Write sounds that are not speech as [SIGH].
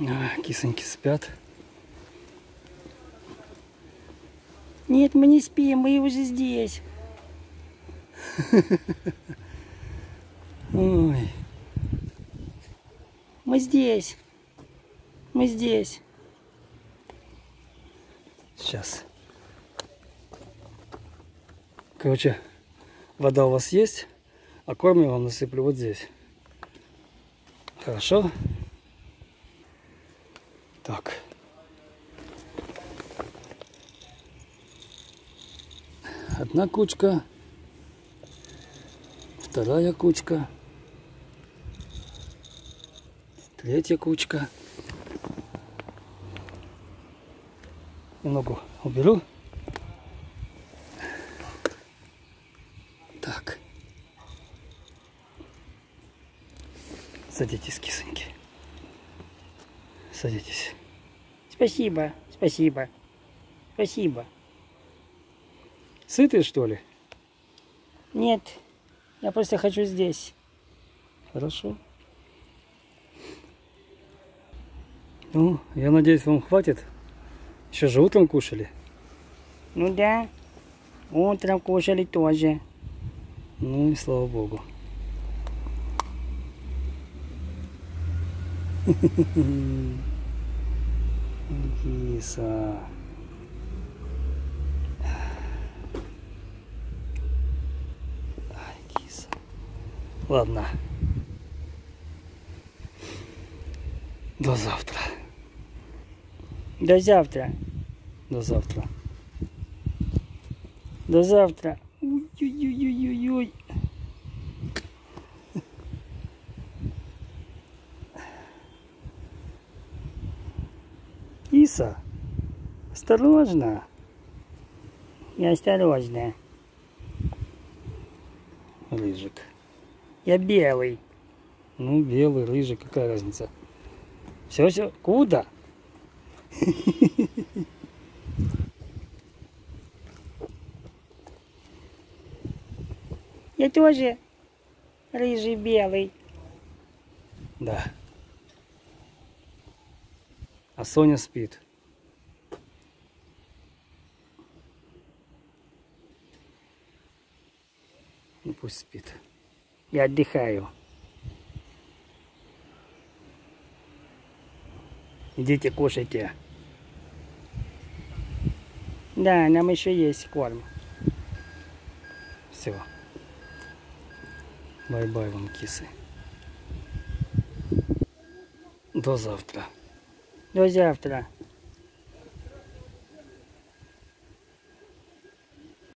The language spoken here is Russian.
А, кисоньки спят. Нет, мы не спим, мы уже здесь. [LAUGHS] Ой, Мы здесь. Мы здесь. сейчас. Короче, вода у вас есть, а корм я вам насыплю вот здесь. Хорошо? Так. Одна кучка. Вторая кучка. Третья кучка. Немного уберу. Так. Садитесь, кисоньки. Садитесь. Спасибо, спасибо. Спасибо. Сытые, что ли? Нет, я просто хочу здесь. Хорошо. Ну, я надеюсь, вам хватит. Еще же утром кушали. Ну да, утром кушали тоже. Ну и слава богу. Киса. Ай, киса. Ладно. До завтра. До завтра. До завтра. До завтра. Ой-ой-ой-ой-ой. Киса. Осторожно. Я осторожно. Рыжик. Я белый. Ну, белый, рыжий, какая разница? Все, все. Куда? [LAUGHS] Я тоже рыжий белый. Да. А Соня спит. Ну пусть спит. Я отдыхаю. Идите кушайте. Да, там еще есть корм. Все. Bye-bye вам, кисы. До завтра. До завтра.